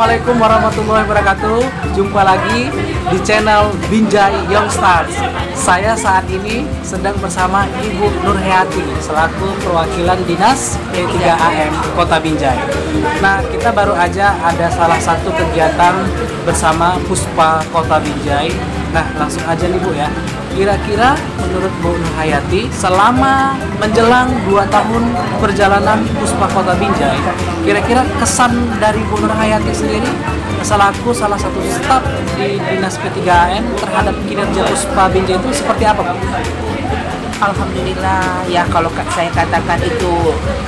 Assalamualaikum warahmatullahi wabarakatuh. Jumpa lagi di channel Binjai Young Stars. Saya saat ini sedang bersama Ibu Nurhayati selaku perwakilan Dinas P3AM Kota Binjai. Nah, kita baru aja ada salah satu kegiatan bersama Puspa Kota Binjai. Nah, langsung aja nih Bu ya. Kira-kira menurut Bu Nurhayati selama menjelang 2 tahun perjalanan Puspa Kota Binjai, kira-kira kesan dari Bu Nurhayati sendiri selaku salah satu staf di Dinas P3AM terhadap kinerja Puspa Binjai itu seperti apa Bu? Alhamdulillah. Ya kalau ka- saya katakan itu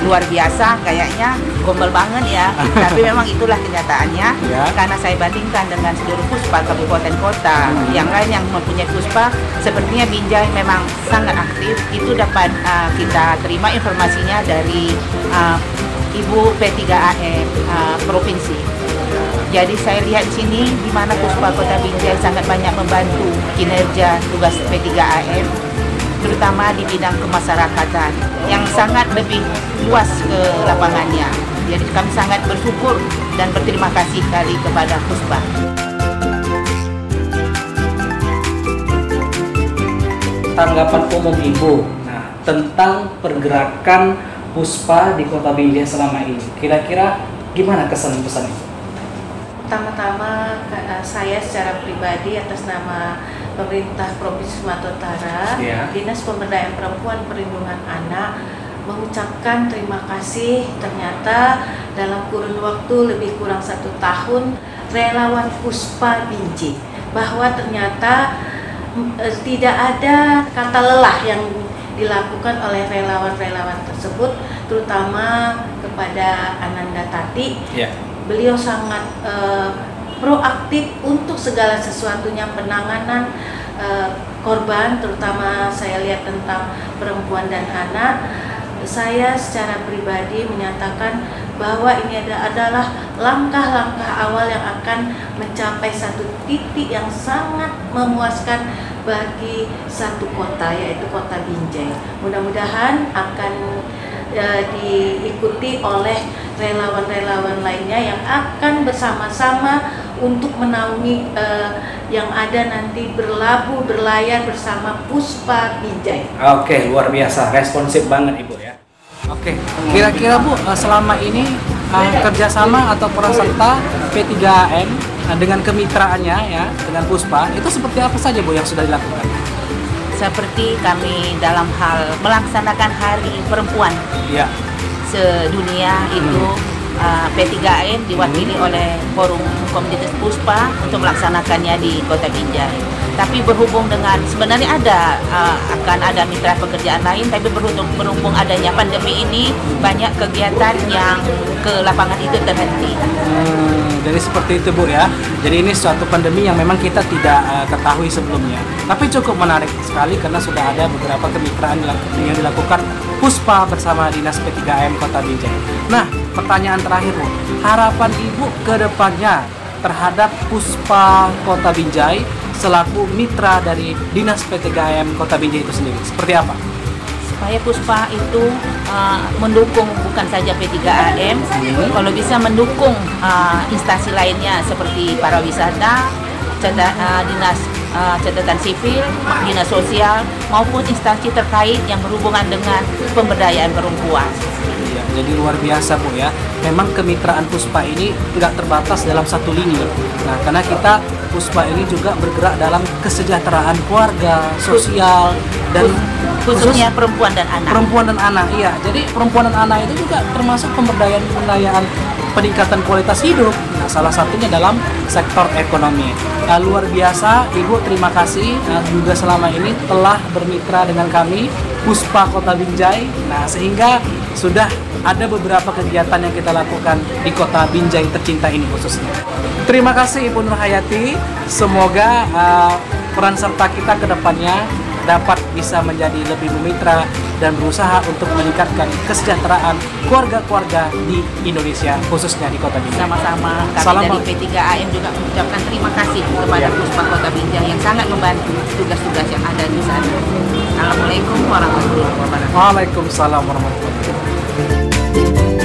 luar biasa kayaknya gombal banget ya. Tapi memang itulah kenyataannya. Ya. karena saya bandingkan dengan seluruh puspa kabupaten kota. Hmm. yang lain yang mempunyai puspa sepertinya Binjai memang sangat aktif. Itu dapat uh, kita terima informasinya dari uh, Ibu P3AM uh, provinsi. Jadi saya lihat di sini di mana Puspa Kota Binjai sangat banyak membantu kinerja tugas P3AM terutama di bidang kemasyarakatan yang sangat lebih luas ke lapangannya. Jadi kami sangat bersyukur dan berterima kasih kali kepada Puspa. Tanggapan umum Ibu nah, tentang pergerakan Puspa di Kota Binjai selama ini. Kira-kira gimana kesan pesan Ibu? Pertama-tama eh, saya secara pribadi atas nama pemerintah Provinsi Sumatera Utara, Ya. Dinas Pemberdayaan Perempuan Perlindungan Anak mengucapkan terima kasih ternyata dalam kurun waktu lebih kurang satu tahun relawan Puspa Binji bahwa ternyata mm, eh, tidak ada kata lelah yang dilakukan oleh relawan-relawan tersebut terutama kepada Ananda Tati Ya. beliau sangat eh, proaktif untuk segala sesuatunya penanganan eh, korban terutama saya lihat tentang perempuan dan anak saya secara pribadi menyatakan bahwa ini ada- adalah langkah-langkah awal yang akan mencapai satu titik yang sangat memuaskan bagi satu kota yaitu kota Binjai. Mudah-mudahan akan eh, diikuti oleh relawan-relawan lainnya yang akan bersama-sama untuk menaungi eh, yang ada nanti berlabuh berlayar bersama Puspa Binjai. Oke, luar biasa, responsif banget Ibu ya. Oke, kira-kira Bu eh, selama ini eh, kerjasama atau peran serta P3AM eh, dengan kemitraannya ya dengan Puspa itu seperti apa saja Bu yang sudah dilakukan? Seperti kami dalam hal melaksanakan Hari Perempuan Iya. sedunia itu uh, P3AM diwakili oleh Forum Komunitas Puspa untuk melaksanakannya di Kota Binjai. Tapi berhubung dengan sebenarnya ada uh, akan ada mitra pekerjaan lain, tapi berhubung berhubung adanya pandemi ini banyak kegiatan yang ke lapangan itu terhenti. Hmm, jadi seperti itu Bu ya. Jadi ini suatu pandemi yang memang kita tidak eh, ketahui sebelumnya. Tapi cukup menarik sekali karena sudah ada beberapa kemitraan yang dilakukan Puspa bersama Dinas P3AM Kota Binjai. Nah, pertanyaan terakhir Bu, harapan Ibu ke depannya terhadap Puspa Kota Binjai selaku mitra dari Dinas P3AM Kota Binjai itu sendiri. Seperti apa? supaya Puspa itu uh, mendukung bukan saja P3AM, kalau bisa mendukung uh, instansi lainnya seperti para wisata, uh, dinas uh, catatan sipil, dinas sosial maupun instansi terkait yang berhubungan dengan pemberdayaan perempuan. Ya, jadi luar biasa Bu ya. Memang kemitraan Puspa ini tidak terbatas dalam satu lini. Nah, karena kita Puspa ini juga bergerak dalam kesejahteraan keluarga, sosial dan Khususnya khusus perempuan dan anak. perempuan dan anak. Iya, jadi perempuan dan anak itu juga termasuk pemberdayaan pemberdayaan peningkatan kualitas hidup. Nah, salah satunya dalam sektor ekonomi. Nah, luar biasa, Ibu terima kasih nah, juga selama ini telah bermitra dengan kami Puspa Kota Binjai. Nah, sehingga sudah ada beberapa kegiatan yang kita lakukan di Kota Binjai tercinta ini khususnya. Terima kasih Ibu Nurhayati. Semoga uh, peran serta kita ke depannya dapat bisa menjadi lebih memitra dan berusaha untuk meningkatkan kesejahteraan keluarga-keluarga di Indonesia khususnya di Kota Binjai. Sama-sama kami Salam dari Bang. P3AM juga mengucapkan terima kasih kepada Ya. Puspa Kota Binjai yang sangat membantu tugas-tugas yang ada di sana. Assalamualaikum warahmatullahi wabarakatuh. Waalaikumsalam warahmatullahi wabarakatuh.